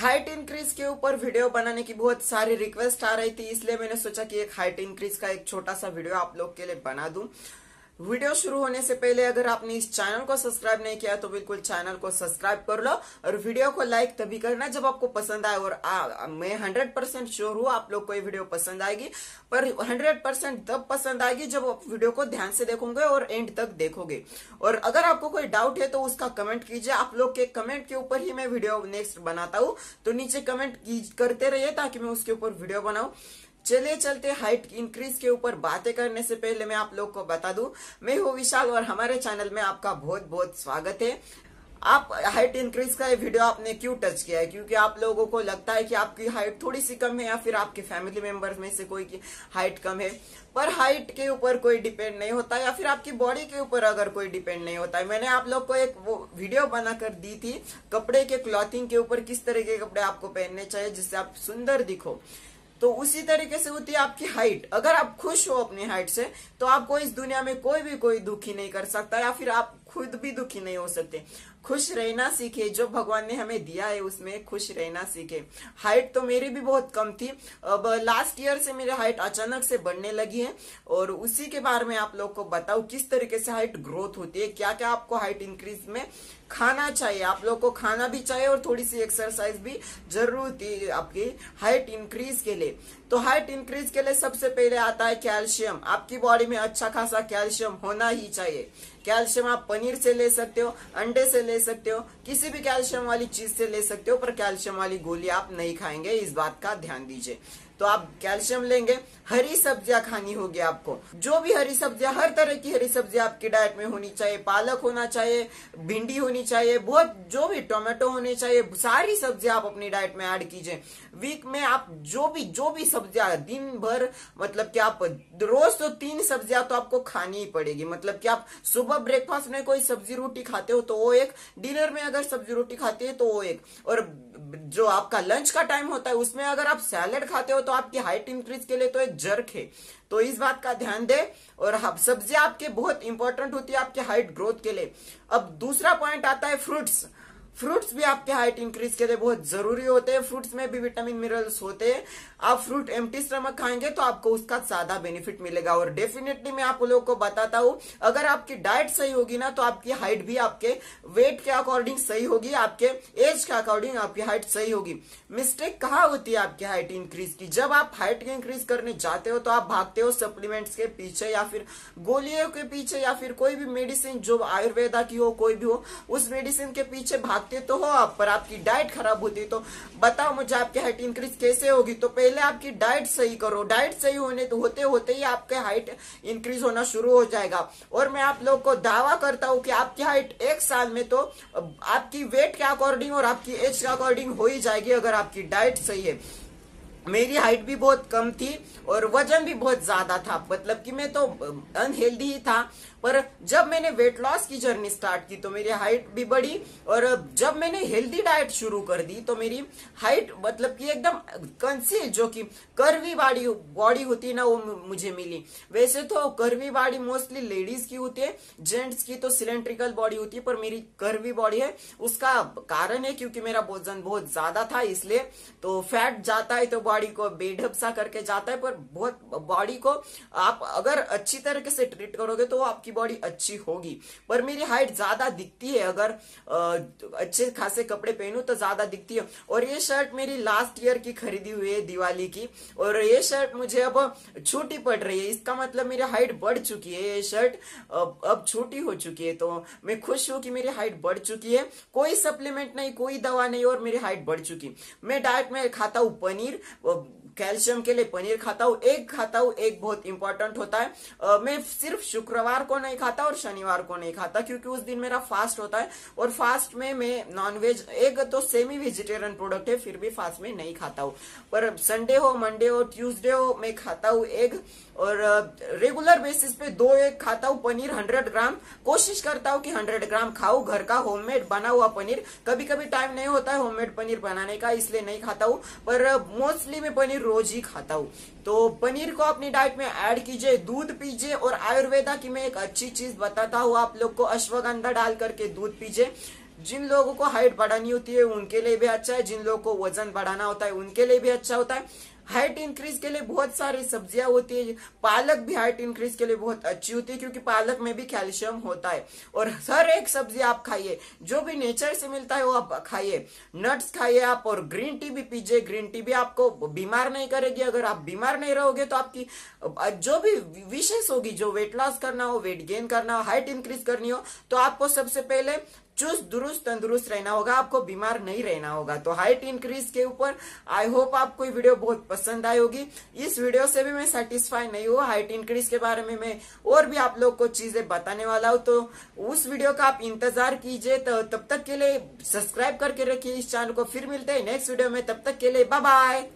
Height increase के ऊपर video बनाने की बहुत सारी रिक्वेस्ट आ रही थी, इसलिए मैंने सोचा कि एक हाइट इंक्रीज का एक छोटा सा वीडियो आप लोग के लिए बना दूँ। वीडियो शुरू होने से पहले अगर आपने इस चैनल को सब्सक्राइब नहीं किया तो बिल्कुल चैनल को सब्सक्राइब कर लो और वीडियो को लाइक तभी करना जब आपको पसंद आए। और आ, मैं हंड्रेड परसेंट श्योर हूँ आप लोग को ये वीडियो पसंद आएगी। पर हंड्रेड परसेंट तब पसंद आएगी जब आप वीडियो को ध्यान से देखोगे और एंड तक देखोगे। और अगर आपको कोई डाउट है तो उसका कमेंट कीजिए। आप लोग के कमेंट के ऊपर ही मैं वीडियो नेक्स्ट बनाता हूँ। तो नीचे कमेंट करते रहिए ताकि मैं उसके ऊपर वीडियो बनाऊ। चलिए चलते हाइट इंक्रीज के ऊपर बातें करने से पहले मैं आप लोग को बता दूँ, मैं हूँ विशाल और हमारे चैनल में आपका बहुत बहुत स्वागत है। आप हाइट इंक्रीज का ये वीडियो आपने क्यों टच किया है? क्योंकि आप लोगों को लगता है कि आपकी हाइट थोड़ी सी कम है या फिर आपके फैमिली मेंबर्स में से कोई की हाइट कम है। पर हाइट के ऊपर कोई डिपेंड नहीं होता या फिर आपकी बॉडी के ऊपर अगर कोई डिपेंड नहीं होता है। मैंने आप लोग को एक वो वीडियो बनाकर दी थी, कपड़े के क्लॉथिंग के ऊपर किस तरह के कपड़े आपको पहनने चाहिए, जिससे आप सुंदर दिखो। तो उसी तरीके से होती है आपकी हाइट अगर आप खुश हो अपनी हाइट से तो आपको इस दुनिया में कोई भी कोई दुखी नहीं कर सकता, या फिर आप खुद भी दुखी नहीं हो सकते। खुश रहना सीखे, जो भगवान ने हमें दिया है उसमें खुश रहना सीखे। हाइट तो मेरी भी बहुत कम थी। अब लास्ट ईयर से मेरी हाइट अचानक से बढ़ने लगी है और उसी के बारे में आप लोग को बताऊ, किस तरीके से हाइट ग्रोथ होती है क्या क्या आपको हाइट इंक्रीज में खाना चाहिए। आप लोग को खाना भी चाहिए और थोड़ी सी एक्सरसाइज भी ज़रूर है आपकी हाइट इंक्रीज के लिए। तो हाइट इंक्रीज के लिए सबसे पहले आता है कैल्शियम आपकी बॉडी में अच्छा खासा कैल्शियम होना ही चाहिए। कैल्शियम आप पनीर से ले सकते हो, अंडे से ले सकते हो, किसी भी कैल्शियम वाली चीज़ से ले सकते हो, पर कैल्शियम वाली गोली आप नहीं खाएँगे, इस बात का ध्यान दीजिए। तो आप कैल्शियम लेंगे, हरी सब्ज़ियाँ खानी होगी आपको। जो भी हरी सब्ज़ियाँ, हर तरह की हरी सब्ज़ियाँ आपकी डाइट में होनी चाहिए, पालक होना चाहिए, भिंडी होनी चाहिए, बहुत जो भी टोमेटो होने चाहिए, सारी सब्ज़ियाँ आप अपनी डाइट में ऐड कीजिए। वीक में आप जो भी जो भी सब्ज़ियाँ, दिन भर मतलब कि आप रोज तो तीन सब्ज़ियाँ तो आपको खानी ही पड़ेगी। मतलब कि आप सुबह ब्रेकफास्ट में कोई सब्ज़ी रोटी खाते हो तो वो एक डिनर में अगर सब्ज़ी रोटी खाते हैं तो वो एक। और जो आपका लंच का टाइम होता है, उसमें अगर आप सैलेड खाते हो तो आपकी हाइट इंक्रीज के लिए तो एक जर्क है। तो इस बात का ध्यान दे, और सब्ज़ियाँ आपके बहुत इंपॉर्टेंट होती है आपके हाइट ग्रोथ के लिए। अब दूसरा पॉइंट आता है फ्रूट्स फ्रूट्स भी आपके हाइट इंक्रीज के लिए बहुत ज़रूरी होते हैं। फ्रूट्स में भी विटामिन मिनरल्स होते हैं। आप फ्रूट एम्प्टी स्टमक खाएँगे तो आपको उसका ज़्यादा बेनिफिट मिलेगा और डेफिनेटली मैं आप लोगों को बताता हूँ, अगर आपकी डाइट सही होगी ना तो आपकी हाइट भी आपके वेट के अकॉर्डिंग सही होगी, आपके एज के अकॉर्डिंग आपकी हाइट सही होगी। मिस्टेक कहा होती है आपकी हाइट इंक्रीज की? जब आप हाइट इंक्रीज करने जाते हो तो आप भागते हो सप्लीमेंट्स के पीछे या फिर गोलियों के पीछे या फिर कोई भी मेडिसिन जो आयुर्वेदा की हो, कोई भी हो, उस मेडिसिन के पीछे भाग भागते तो हो आप, पर आपकी डाइट खराब होती तो। बताओ मुझे आपकी हाइट इंक्रीज कैसे होगी? तो पहले आपकी डाइट सही करो। डाइट सही होने तो होते होते ही आपके हाइट इंक्रीज होना शुरू हो जाएगा। और मैं आप लोग को दावा करता हूँ कि आपकी हाइट एक साल में तो आपकी वेट के अकॉर्डिंग और आपकी एज के अकॉर्डिंग हो ही जाएगी अगर आपकी डाइट सही है। मेरी हाइट भी बहुत कम थी और वज़न भी बहुत ज़्यादा था। मतलब कि मैं तो अनहेल्दी ही था। पर जब मैंने वेट लॉस की जर्नी स्टार्ट की तो मेरी हाइट भी बढ़ी और जब मैंने हेल्दी डाइट शुरू कर दी तो मेरी हाइट मतलब कि एकदम कंसी जो कि कर्वी बॉडी बॉडी होती ना, वो मुझे मिली। वैसे तो करवी बॉडी मोस्टली लेडीज़ की होती है जेंट्स की तो सिलेंड्रिकल बॉडी होती है, पर मेरी करवी बॉडी है। उसका कारण है क्योंकि मेरा वज़न बहुत ज़्यादा था, इसलिए तो फैट जाता है तो बॉडी को बेढप सा करके जाता है, पर बहुत बॉडी को आप अगर अच्छी तरीके से ट्रीट करोगे तो आपकी बॉडी अच्छी होगी। पर मेरी हाइट ज़्यादा दिखती है, अगर अच्छे खासे कपड़े पहनू तो ज़्यादा दिखती है। और ये शर्ट मेरी लास्ट ईयर की खरीदी हुई है, दिवाली की। और ये शर्ट मुझे अब छोटी पड़ रही है, इसका मतलब मेरी हाइट बढ़ चुकी है। ये शर्ट अब छोटी हो चुकी है तो मैं खुश हूँ कि मेरी हाइट बढ़ चुकी है। कोई सप्लीमेंट नहीं, कोई दवा नहीं, और मेरी हाइट बढ़ चुकी। मैं डाइट में खाता हूँ पनीर well कैल्शियम के लिए पनीर खाता हूँ एग खाता हूँ एग बहुत इंपॉर्टेंट होता है। आ, मैं सिर्फ़ शुक्रवार को नहीं खाता और शनिवार को नहीं खाता क्योंकि उस दिन मेरा फास्ट होता है और फास्ट में मैं नॉनवेज एग तो सेमी वेजिटेरियन प्रोडक्ट है फिर भी फास्ट में नहीं खाता हूँ। पर संडे हो मंडे हो ट्यूजडे हो मैं खाता हूँ एग और रेगुलर बेसिस पे दो एग खाता हूँ पनीर हंड्रेड ग्राम कोशिश करता हूँ कि हंड्रेड ग्राम खाऊ घर का होममेड बना हुआ पनीर। कभी कभी टाइम नहीं होता है होममेड पनीर बनाने का इसलिए नहीं खाता हूँ। पर मोस्टली मैं पनीर रोज ही खाता हूँ। तो पनीर को अपनी डाइट में ऐड कीजिए, दूध पीजिए और आयुर्वेदा की मैं एक अच्छी चीज़ बताता हूँ। आप लोग को अश्वगंधा डाल करके दूध पीजिए। जिन लोगों को हाइट बढ़ानी होती है, उनके लिए भी अच्छा है। जिन लोगों को वज़न बढ़ाना होता है, उनके लिए भी अच्छा होता है। हाइट इंक्रीज के लिए बहुत सारी सब्ज़ियाँ होती है। पालक भी हाइट इंक्रीज के लिए बहुत अच्छी होती है, क्योंकि पालक में भी कैल्शियम होता है। और हर एक सब्ज़ी आप खाइए, जो भी नेचर से मिलता है वो आप खाइए। नट्स खाइए आप और ग्रीन टी भी पीजिए। ग्रीन टी भी आपको बीमार नहीं करेगी। अगर आप बीमार नहीं रहोगे तो आपकी, जो भी विशेष होगी, जो वेट लॉस करना हो वेट गेन करना हो हाइट इंक्रीज करनी हो तो आपको सबसे पहले चुस्त, दुरुस्त, तंदुरुस्त रहना होगा, आपको बीमार नहीं रहना होगा। तो हाइट इंक्रीज के ऊपर आई होप आपको वीडियो बहुत पसंद आई होगी। इस वीडियो से भी मैं सेटिस्फाई नहीं हूँ हाइट इंक्रीज के बारे में मैं और भी आप लोग को चीज़ें बताने वाला हूँ। तो उस वीडियो का आप इंतज़ार कीजिए। तो तब तक के लिए सब्सक्राइब करके रखिए इस चैनल को। फिर मिलते हैं नेक्स्ट वीडियो में। तब तक के लिए बाय बाय